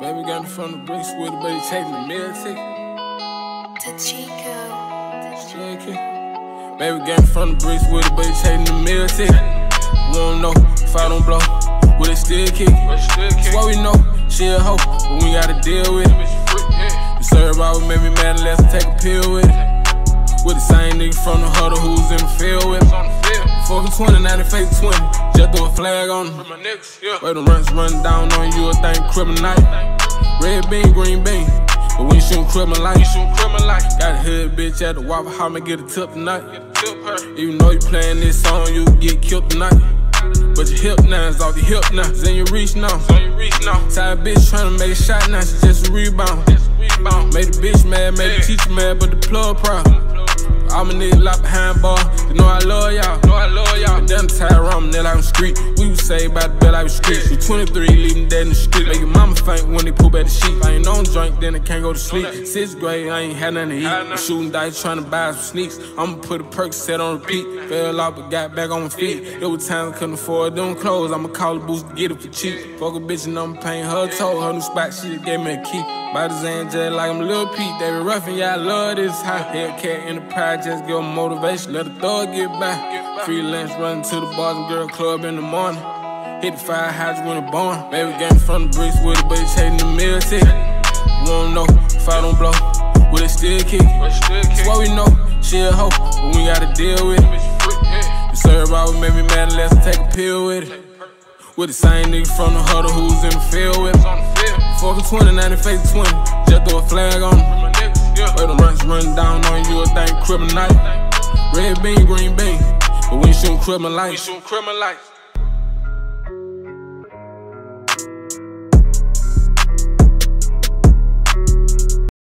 Baby got me from the bricks with it, he taking the meal ticket. Tachiko. Chicken. Baby got me from the bricks with it, he taking the meal ticket. We don't know if I don't blow, will it still kick? That's what we know, she a hoe, but we gotta deal with it. The serve out made me mad unless I take a pill with it. With the same nigga from the huddle who's in the field. Fucking 20, now they fake 20. Just throw a flag on them. Where the runs run down on you, a thing criminal. Red bean, green bean. But when you shoot criminal light, got a hood bitch at the Waffle House, me get a tip tonight. Even though you playing this song, you get killed tonight. But your hip now is off your hip now, then you reach now. Tired bitch tryna make a shot now, she just a rebound. Made a bitch mad, made the teacher mad, but the plug proud. I'm a nigga locked behind bar, you know I love y'all. Know I love y'all. Then tired around there like I'm street. Saved by the bell I was street. We 23, leaving dead in the street. Make your mama faint when they poop at the sheep. I ain't on drink, then I can't go to sleep. Sixth grade, I ain't had nothing to eat. I'm shooting dice, trying to buy some sneaks. I'ma put a perk set on repeat. Fell out, but got back on my feet. There was times I couldn't afford them clothes. I'ma call the boost to get it for cheap. Fuck a bitch and I'm paying her toll. Her new spot, she just gave me a key. By the Xan like I'm Lil Peep. They be roughing, yeah, I love this hot Hellcat pride, just give 'em motivation. Let the thug get back. Freelance running to the bars and girl club in the morning. Hit the fire hydrant when it born. Baby game from the bricks with it, but it's taking the meal ticket. We don't know if I don't blow, will it still kick? That's what we know, she a hoe, but we gotta deal with it. The serve out made me mad unless I take a pill with it. With the same nigga from the huddle who's in the field with it. Fucking 20, now they fake 20. Just throw a flag on them. Where the runs run down on you, a thing criminal. Red bean, green bean. But when you shoot criminal lights.